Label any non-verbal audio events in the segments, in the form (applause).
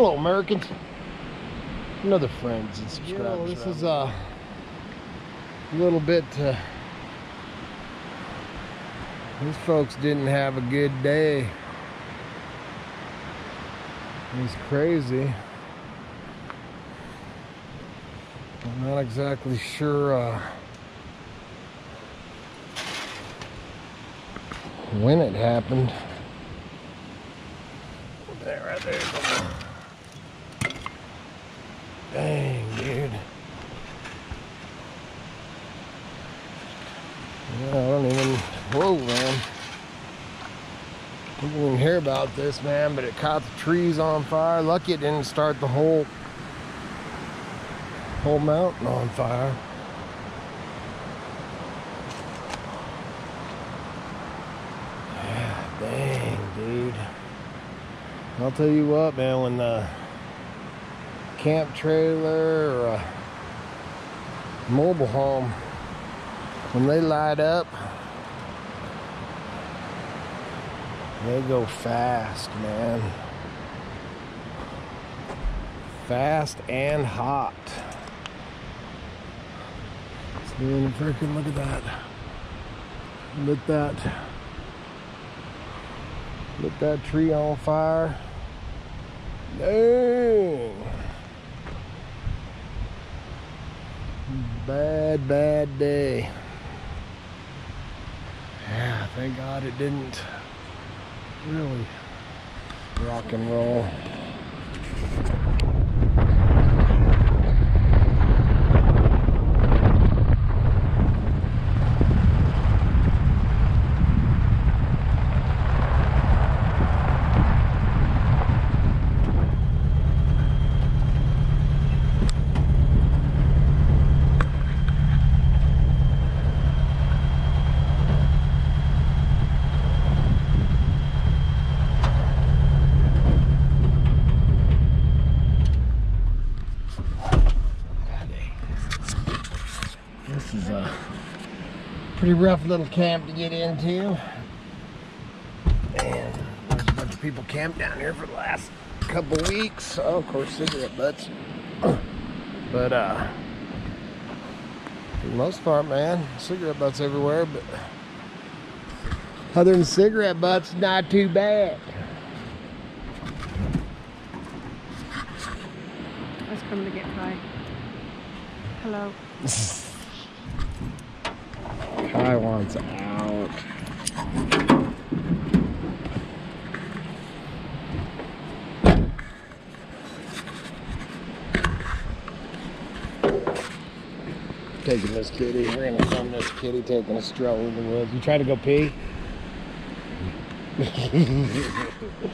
Hello, Americans. Another friends and subscribers. Yo, this is uh, a little bit. Uh, these folks didn't have a good day. It's crazy. I'm not exactly sure uh, when it happened. There, right there. Dang, dude. I don't even. Whoa, man. I didn't even hear about this, man, but it caught the trees on fire. Lucky it didn't start the whole whole mountain on fire. Yeah, dang, dude. I'll tell you what, man, when the camp trailer or a mobile home, when they light up, they go fast, man. Fast and hot. Man, freaking look at that. Lit that. Lit that tree on fire. Dang. Bad, bad day. Yeah, thank God it didn't really rock and roll. This is a pretty rough little camp to get into. And there's a bunch of people camped down here for the last couple weeks. Oh, of course, cigarette butts. (coughs) But, uh, for the most part, man, cigarette butts everywhere, but other than cigarette butts, not too bad. I was coming to get pie. Hello. (laughs) Kai wants out. Taking this kitty. We're gonna film this kitty taking a stroll in the woods. You try to go pee? (laughs)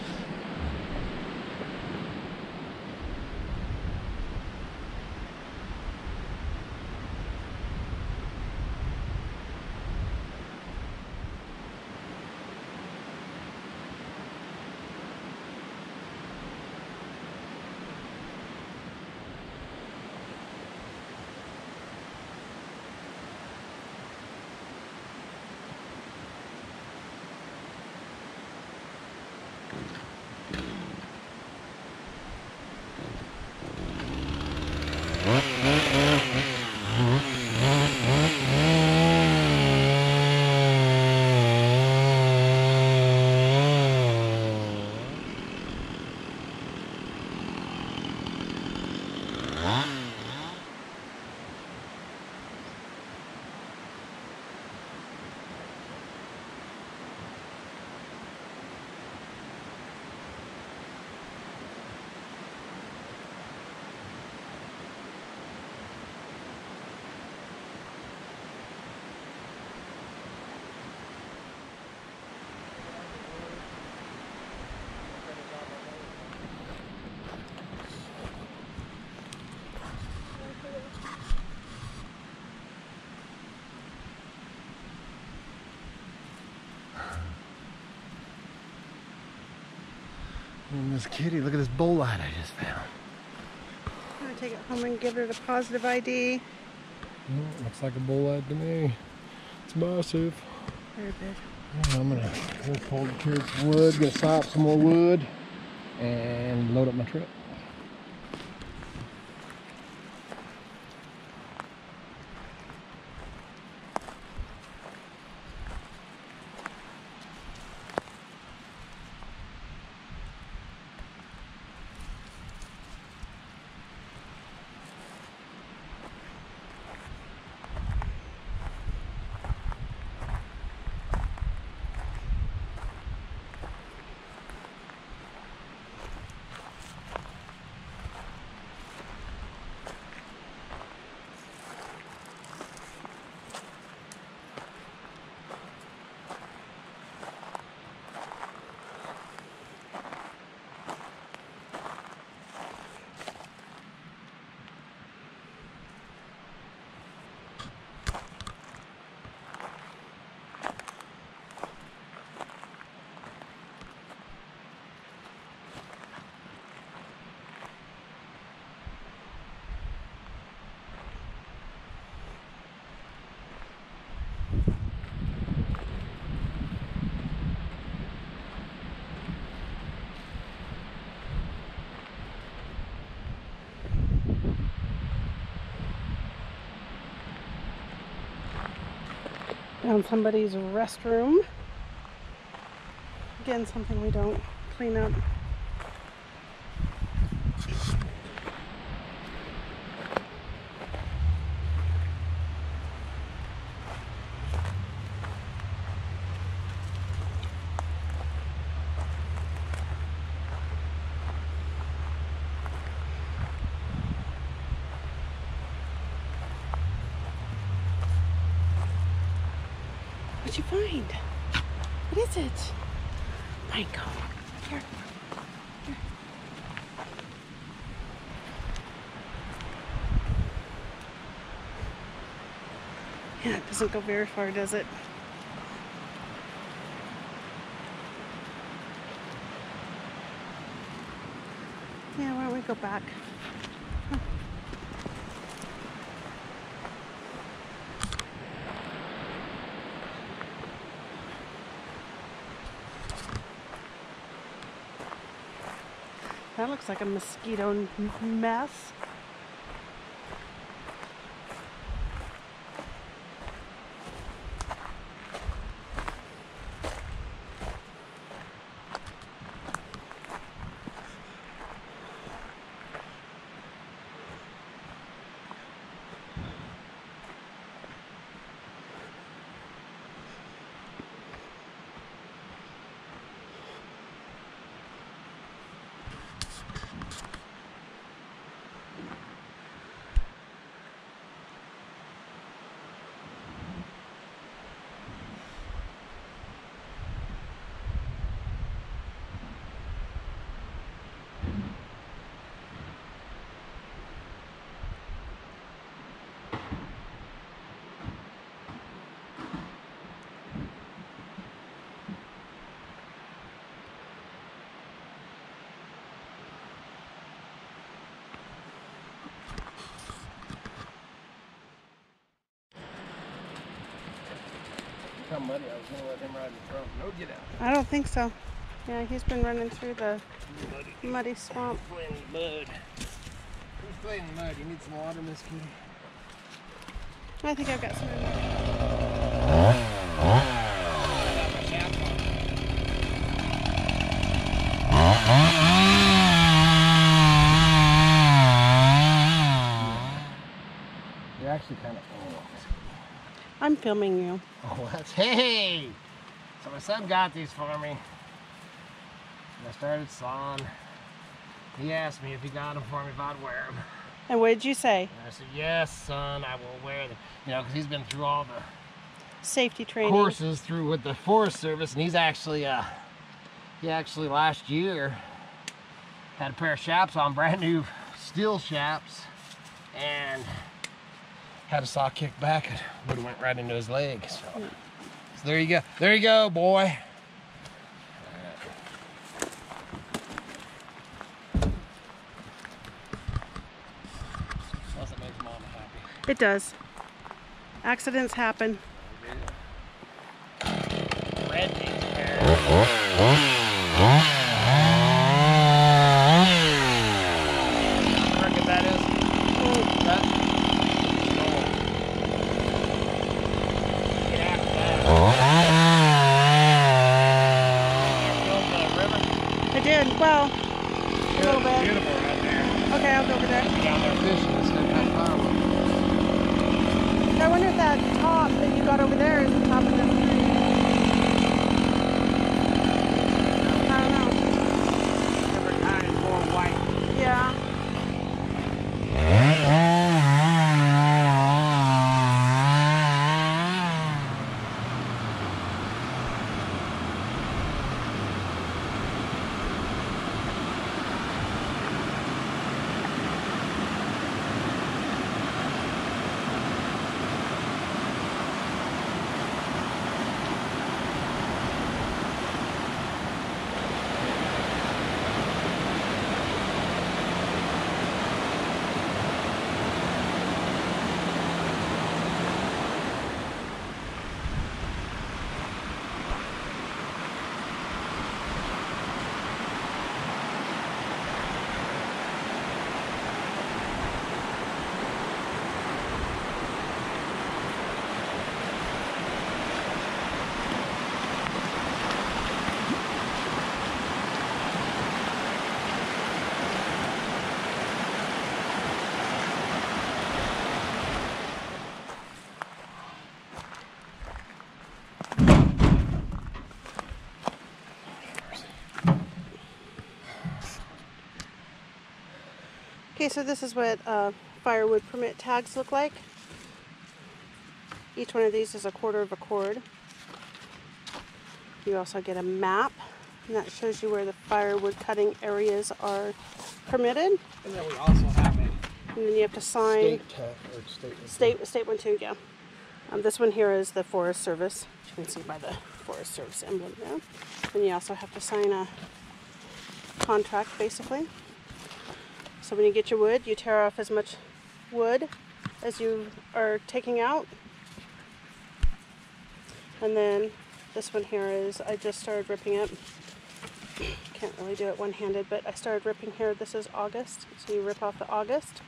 What? And this kitty, look at this bolete I just found. I'm gonna take it home and give it a positive ID. Mm, looks like a bolete to me. It's massive. Very big. I'm gonna pull the kids wood, gonna chop some more wood, and load up my truck. Found somebody's restroom. Again, something we don't clean up. What'd you find? What is it? Michael. Here. Here. Yeah, it doesn't go very far, does it? Yeah, why don't we go back? Huh. That looks like a mosquito mess. Muddy, I was gonna let him ride in front. No, get out. I don't think so. Yeah, he's been running through the Muddy. muddy swamp. Playing in mud. Who's playing in mud? You need some water, Miss Kitty? I think I've got some. in there. Got my shaft on. You're actually kind of. Oh, I'm filming you. oh, that's hey. So my son got these for me. And I started sawing. He asked me if he got them for me if I'd wear them. And what did you say? And I said, yes, son, I will wear them. You know, because he's been through all the Safety training. courses through with the Forest Service, and he's actually, uh, he actually last year had a pair of chaps on, brand new steel chaps, and had a saw kick back and would have went right into his leg. So, so there you go. There you go, boy. It makes mama happy. It does. Accidents happen. Okay, so this is what uh, firewood permit tags look like. Each one of these is a quarter of a cord. You also get a map, and that shows you where the firewood cutting areas are permitted. And then we also have a And then you have to sign state or state. state state one too, yeah. Um, this one here is the Forest Service. You can see by the Forest Service emblem there. And you also have to sign a contract, basically. So when you get your wood, you tear off as much wood as you are taking out. And then this one here is I just started ripping it. (clears throat) Can't really do it one-handed, but I started ripping here. This is August, so you rip off the August,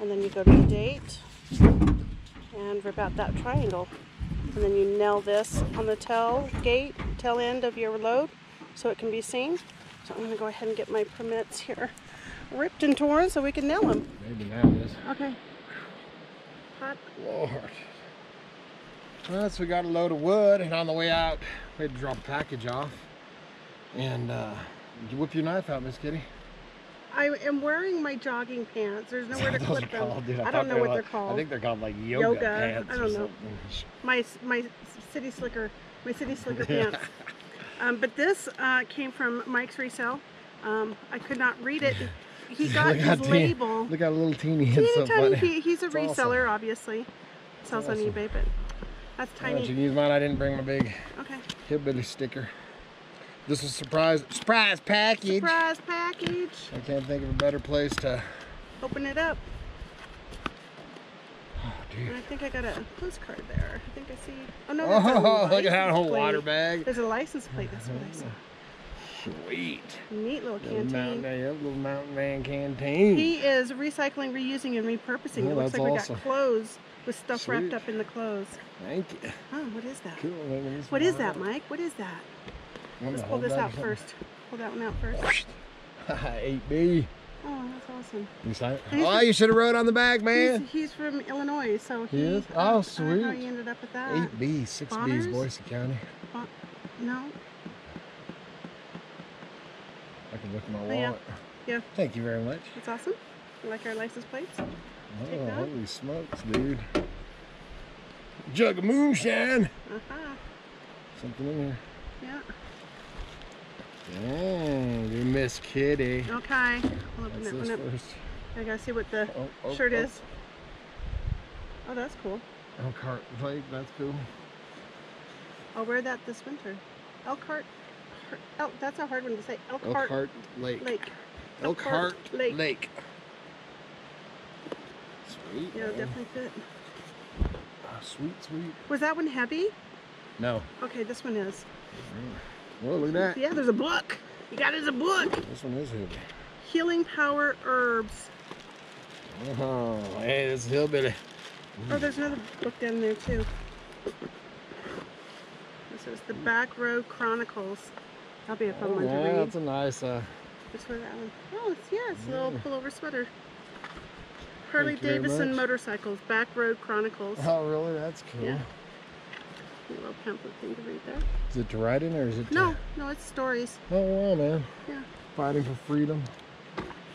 and then you go to the date and rip out that triangle. And then you nail this on the tail gate, tail end of your load so it can be seen. So I'm gonna go ahead and get my permits here ripped and torn so we can nail them. Maybe now it is. Okay. Hot. Lord. Well, so we got a load of wood, and on the way out, we had to drop a package off. And uh, you whip your knife out, Miss Kitty? I am wearing my jogging pants. There's nowhere to (laughs) clip them. called, dude. I, thought don't know what were they're called. I think they're called like yoga, Yoga. pants. I don't know. something. my my city slicker my city (laughs) slicker pants. Um, but this uh, came from Mike's resale. Um, I could not read it. (laughs) He got Look his teeny- label. Look how little teeny it's Teeny so tiny. funny. He, he's a It's awesome. reseller, obviously. Sells on eBay, but that's tiny. don't you use mine? I didn't bring my big Okay. hillbilly sticker. This is a surprise surprise package. Surprise package. I can't think of a better place to. Open it up. Oh. I think I got a postcard there. I think I see. Oh no. Oh, a (laughs) look at that whole plate. water bag. There's a license plate. That's what I saw. Uh-huh. Sweet. Neat little Little mountain, canteen. man, yeah, little mountain man canteen. He is recycling, reusing, and repurposing. Oh, it looks that's like we awesome. got clothes with stuff Sweet. wrapped up in the clothes. Thank you. Oh, what is that? Cool. Look at this What is one. that, Mike? What is that? Let's pull this out first. Pull that one out first. 8B. (laughs) Oh, that's awesome. You sign it? He's- Oh, you should have wrote on the back, man. He's, he's from Illinois, so he. He is? I don't- Oh, I don't know how sweet. he ended up with that. 8B, 6B's, Boise County. Bon- No. I can look in my Oh, yeah. Yeah. Thank you very much. That's awesome. You like our license plates? Oh, holy smokes, dude. Jug of moonshine. Uh-huh. Something in here. Yeah. Dang, you Miss Kitty. Okay. I'll open What's that one up. first? I gotta see what the Oh, oh, shirt oh. is. Oh, that's cool. Elkhart Lake, that's cool. I'll wear that this winter. Elkhart. Har- El, that's a hard one to say. Elkhart, Elkhart Lake. Lake. Elkhart Lake. Lake. Sweet. Yeah, definitely fit. Ah, sweet, sweet. Was that one heavy? No. Okay, this one is. Well, look at that. Yeah, there's a book. You got it as a book. This one is heavy. Healing Power Herbs. Oh, hey, this is hillbilly. Oh, there's another book down there too. This is the Back Road Chronicles. That'll be a fun Oh, one to yeah, read. that's a nice. Uh, Just for that one. Oh, it's yeah, it's a little Yeah. pullover sweater. Harley Thank you very Davidson. Motorcycles, Back Road Chronicles. oh, really? That's cool. Yeah. A little pamphlet thing to read there. Is it to write in or is it? to- No, no, it's stories. Oh, wow, man. Yeah. Fighting for freedom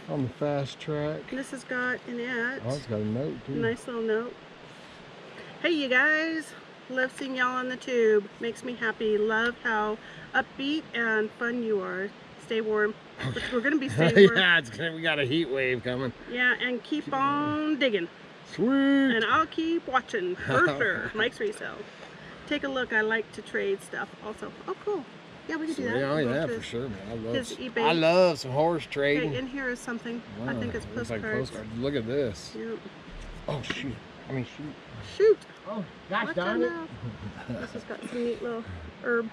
on the fast track. And this has got an ad. Oh, it's got a note too. nice little note. Hey, you guys. Love seeing y'all on the tube. Makes me happy. Love how upbeat and fun you are. Stay warm. Which we're gonna be (laughs) staying warm. yeah, it's gonna, we got a heat wave coming. Yeah, and keep on digging. Sweet. And I'll keep watching (laughs) for sure. Mike's resale. Take a look. I like to trade stuff also. Oh, cool. Yeah, we can do that. Oh We'll yeah, for sure, man. I love. his eBay. I love some horse Okay, trading. in here is something. I think it's Wow, looks like postcards. postcards. Look at this. Yeah. Oh shoot. I mean shoot. Shoot. Oh Watch out now. This has got some neat little herb.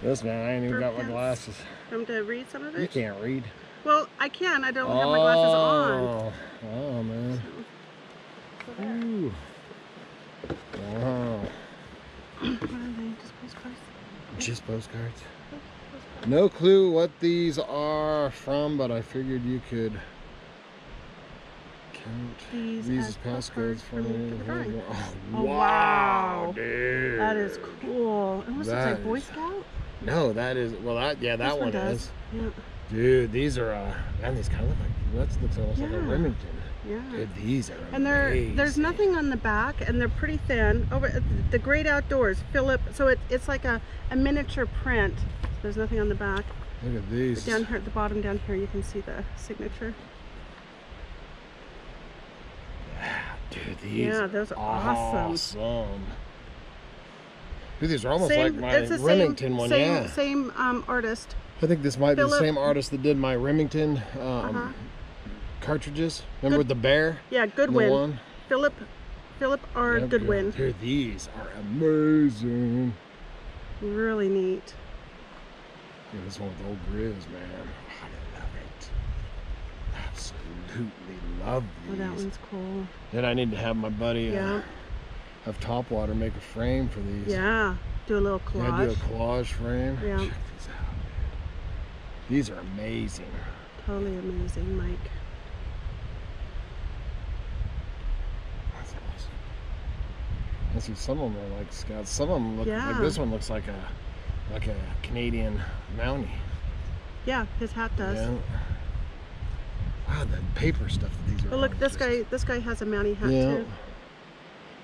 This man, I ain't even got my Purpose. glasses. I'm to read some of it? You it. can't read. Well, I can. I don't have my glasses oh. on. Oh, oh man. So there. Ooh. Wow. What are they? Just postcards? Just oh, postcards. No clue what these are from, but I figured you could count These these as as passcodes postcards from from the the. Oh, Oh, wow, wow. dude. That is cool. It almost looks like Boy Scout. No, that is well. That yeah, that This one, does. is. Yeah. Dude, these are, uh, man, these kind of look like, that looks almost like a Yeah. Remington. Yeah. Dude, these are And there, there's nothing on the back, and they're pretty thin. Over at the Great Outdoors, Philip. So it, it's like a, a miniature print. There's nothing on the back. Look at these. Down here at the bottom, down here, you can see the signature. These Yeah, are those are awesome. awesome. Dude, these are almost same, like my it's the Remington same, one, same, yeah. same um, artist. I think this might be the same artist that did my Remington um, Uh-huh. cartridges. Remember Good- with the bear? Yeah, and Goodwin. one? Philip, Philip R. Yep, Goodwin. Dude, these are amazing. Really neat. Yeah, this one with old Grizz, man. I love it. Absolutely love Oh, these. that one's cool. Then I need to have my buddy uh, Yeah. have Topwater make a frame for these. Yeah. Do a little collage. Yeah, do a collage. frame. Yeah. Check these out, man. These are amazing. Totally amazing, Mike. That's awesome. I see some of them are like scouts. Some of them look Yeah. like this one looks like a like a Canadian Mountie. Yeah, his hat does. Yeah. Wow, the paper stuff that these are. But look, this guy, this guy has a Mountie hat Yeah. too.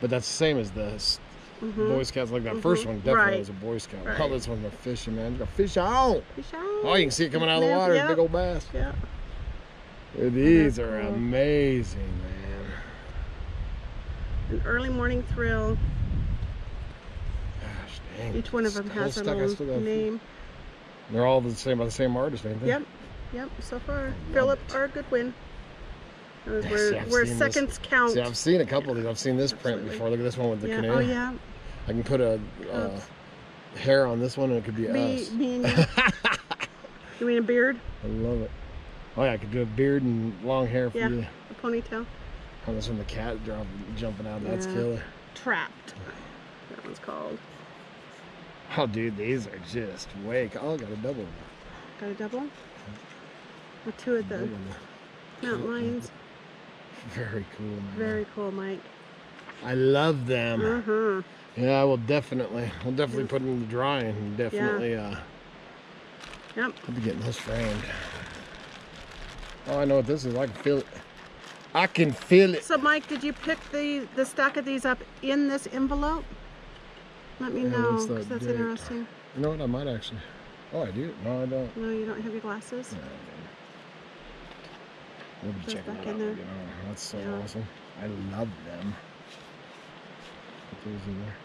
But that's the same as the s- Mhm. Boy Scouts. Like that first Mhm. one definitely Right. was a Boy Scout. Right. Oh, this one's a fishing man. Got fish out. Fish out. Oh, you can see it coming out of the water. yeah. Big old bass. Yeah. These are cool. amazing, man. An early morning thrill. Gosh dang. Each one of them has a. Little name. They're all the same by the same artist, ain't they? Yep. Yep. So far, love Philip it. R. Goodwin. Yeah, Where, see, where seen this. seconds count. See, I've seen a couple of these. I've seen this print before. Look at this one with the yeah. canoe. Oh yeah. I can put a uh, hair on this one, and it could be Me, us. me and you. (laughs) you mean a beard? I love it. Oh yeah, I could do a beard and long hair for Yeah. you. A ponytail? Oh, this one, the cat drop, jumping out. That's Yeah. killer. Trapped. That one's called. Oh, dude, these are just way. Oh, got a double. Got a double? With two of the mountain lions. Very cool, man. Very cool, Mike. I love them. Uh-huh. Yeah, I will definitely. We'll definitely put them in the drying. and Definitely. Uh, Yep. I'll be getting this framed. Oh, I know what this is. I can feel it. I can feel it. So, Mike, did you pick the the stack of these up in this envelope? Let me Yeah, know, because that that's interesting. You know what? I might actually. Oh, I do. No, I don't. No, you don't have your glasses. Yeah, We'll be Goes checking back in there. That's so Yeah. awesome. I love them. Put those in there.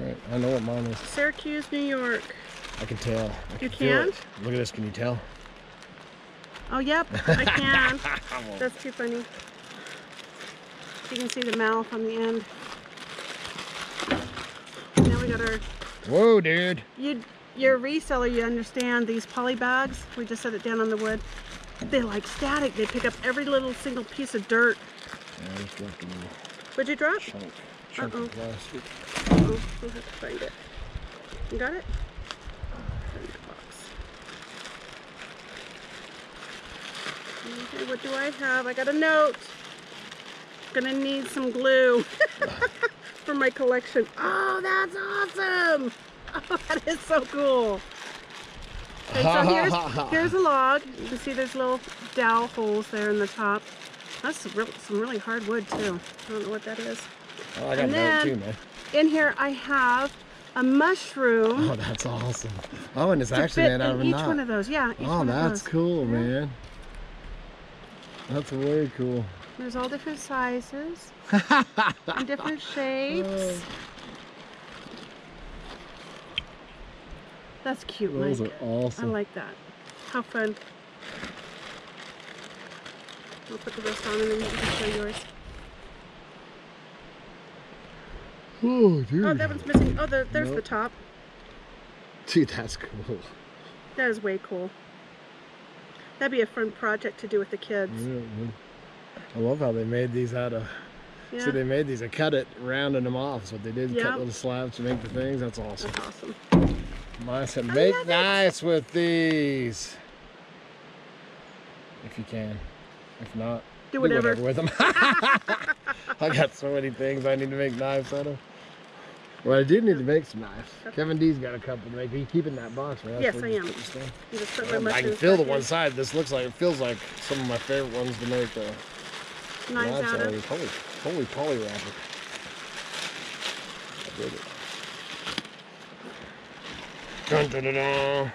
All right, I know what mine is. Syracuse, New York. I can tell. I You it. can? Look at this. Can you tell? Oh, yep, I can. (laughs) That's too funny. You can see the mouth on the end. Now we got our Whoa, dude. You, you're a reseller, you understand these poly bags. We just set it down on the wood. They're like static. They pick up every little single piece of dirt. Yeah, I just dropped a little What'd you drop? chunk, chunk Uh-oh. of plastic. Oh, we'll have to find it. You got it? Okay, what do I have? I got a note. Gonna need some glue (laughs) for my collection. Oh, that's awesome! (laughs) Oh, that is so cool. Okay, so (laughs) here's, here's a log. You can see there's little dowel holes there in the top. That's some, real, some really hard wood too. I don't know what that is. Oh, I got And a note too, man. In here I have a mushroom Oh, that's awesome. Oh, and it's actually made out of a each knot. one of those. Yeah, each oh, one of that's cool, Yeah. man. That's way cool. There's all different sizes (laughs) and different shapes. Oh. That's cute, Those Mike. are awesome. I like that. How fun. I'll put the rest on and then you can show yours. Oh, dude. Oh, that one's missing. Oh, there, there's the top. Dude, that's cool. That is way cool. That'd be a fun project to do with the kids. Yeah. I love how they made these out of. Yeah, See, they made these. I cut it, rounding them off. Is what they did. Yeah. Cut little slabs to make the things. That's awesome. that's awesome. Make love it." with these. If you can. If not, Do whatever. with them. (laughs) I got so many things I need to make knives out of. Well, I do need to make some knives. Kevyn D's got a couple to make. Are you keeping that box, man? Yes, I am. put your stuff. You just put my I can feel the one side. This looks like it feels like some of my favorite ones to make uh, Knives knives out out of. Holy, holy poly wrapper. I dig it. Dun, dun, dun, dun.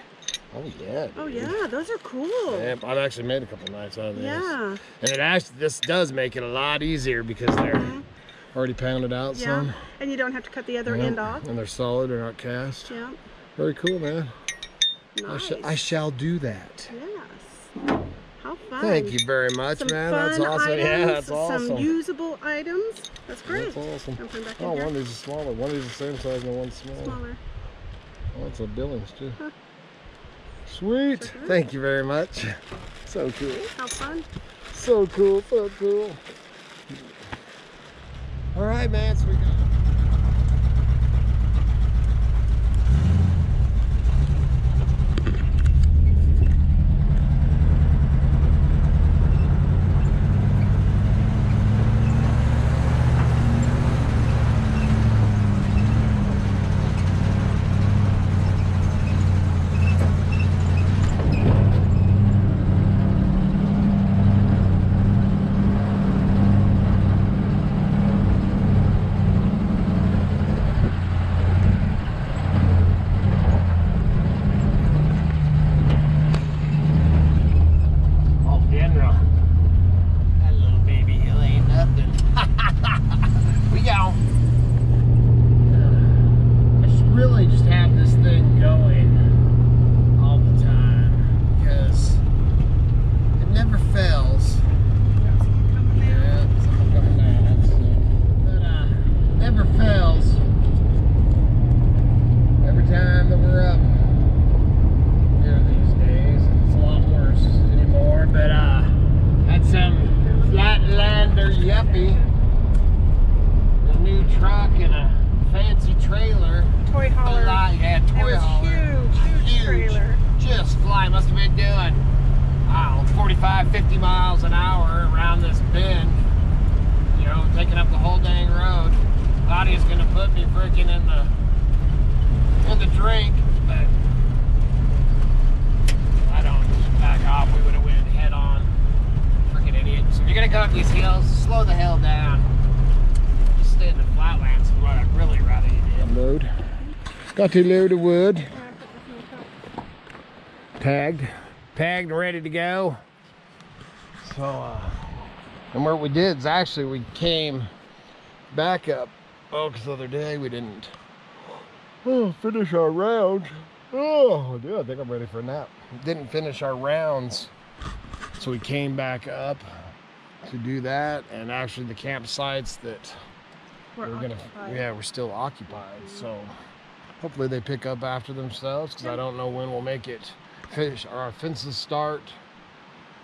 Oh yeah. Oh yeah, those are cool. Yeah, I've actually made a couple knives out of these. Yeah. And it actually this does make it a lot easier because they're Mhm. already pounded out Yeah. some. And you don't have to cut the other Yeah, end off. And they're solid, they're not cast. Yeah. Very cool, man. I, Nice. sh- I shall do that. Yes. How fun. Thank you very much, Some man. fun That's awesome. (laughs) items, yeah, that's some awesome. usable items. That's great. That's awesome. Don't put 'em back Oh, in here. one is smaller. One is the same size and one's smaller. Smaller. Oh, it's a Billings too. Huh. Sweet. Thank you very much. (laughs) So cool. How fun. So cool. So cool. All right, man. So we got. Oh, General. That little baby hill ain't nothing. we go. I should really just have this thing going all the time because it never fails. Yeah, something coming down. But uh, never fails. Every time that we're up here these days, it's a lot worse anymore. But uh, had some Flatlander Yuppie, a new truck and a fancy trailer. Toy A hauler. lot, yeah, toy it was hauler. huge, huge, trailer. Just fly. Must have been doing, I don't know, 45, 50 miles an hour around this bend. You know, taking up the whole dang road. Thought he was gonna put me freaking in the in the drink, but I don't just back off. We would have went head on. Freaking idiot. So if you're gonna come up these hills, slow the hell down. Just stay in the flatlands is what I'd really rather you did. Load. Got to load of wood. Tagged. Tagged and ready to go. So uh and what we did is actually we came back up. Oh, because the other day we didn't oh, finish our round. Oh, dude, I think I'm ready for a nap. Didn't finish our rounds, so we came back up to do that. And actually, the campsites that We're we're gonna, yeah, we're still occupied. So hopefully they pick up after themselves, because I don't know when we'll make it. Fish our fences start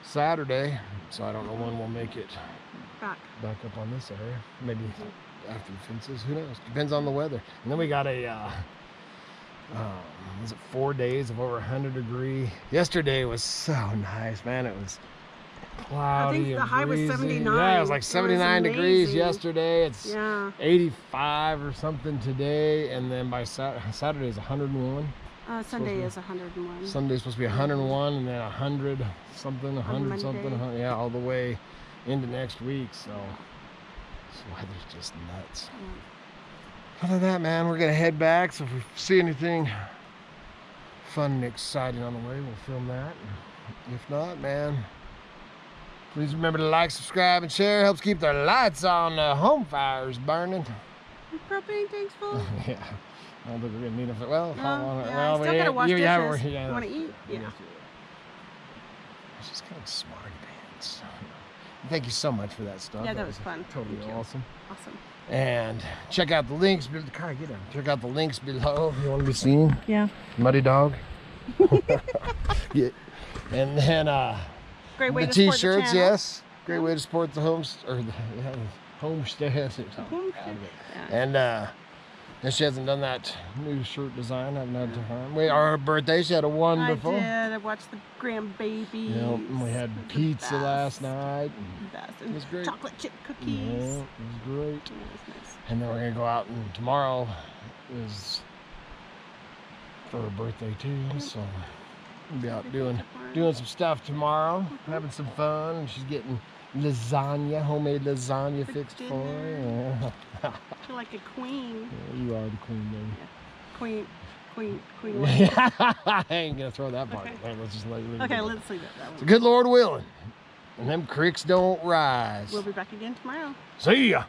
Saturday, so I don't know when we'll make it Back. back up on this area. Maybe after the fences. Who knows? Depends on the weather. And then we got a, uh, um, was it four days of over 100 degree? Yesterday was so nice, man. It was cloudy. I think the high was 79. Yeah, it was It like was 79 degrees yesterday. It's Yeah. 85 or something today, and then by Sat- Saturday is 101. Uh, Sunday is 101. Sunday's supposed to be 101, and then 100 something, 100 something, 100, yeah, all the way into next week. So, so weather's just nuts. Other than that, man, we're gonna head back. So if we see anything fun and exciting on the way, we'll film that. If not, man, please remember to like, subscribe, and share. Helps keep the lights on, the home fires burning. Propane tanks full? (laughs) yeah. I don't think we're gonna need them for well. No, how long- yeah, well, I still we- gotta wash you- dishes. yeah, we're- yeah, you want to eat? Yeah. Just kind of smart pants. (laughs) Thank you so much for that stuff. Yeah, that was fun. Totally Thank you. awesome. Awesome. And check out the links. below. Kai, get him. Check out the links below if you want to be seen. Yeah. Muddy dog. (laughs) yeah. And then uh, Great way the to support t-shirts, the channel. yes. Great way to support the homes or the (laughs) yeah, homestead. Homestead. And uh, and she hasn't done that new shirt design. I haven't had time. Wait, our birthday, she had a wonderful. I did. I watched the grandbabies. Yep, and we had pizza last night. It And was great. chocolate chip cookies. Yeah, it was great. It was nice. And then we're gonna go out and tomorrow is for her birthday too. So we'll be out doing doing some stuff tomorrow, having some fun. And she's getting lasagna, homemade lasagna For fixed for dinner. her. (laughs) Yeah. You're like a queen. you are the queen, baby. Queen, queen, queen. (laughs) lady. I ain't gonna throw that part. Okay. Let's just let leave it okay, let's leave it that So good Lord willing, and them creeks don't rise. We'll be back again tomorrow. See ya.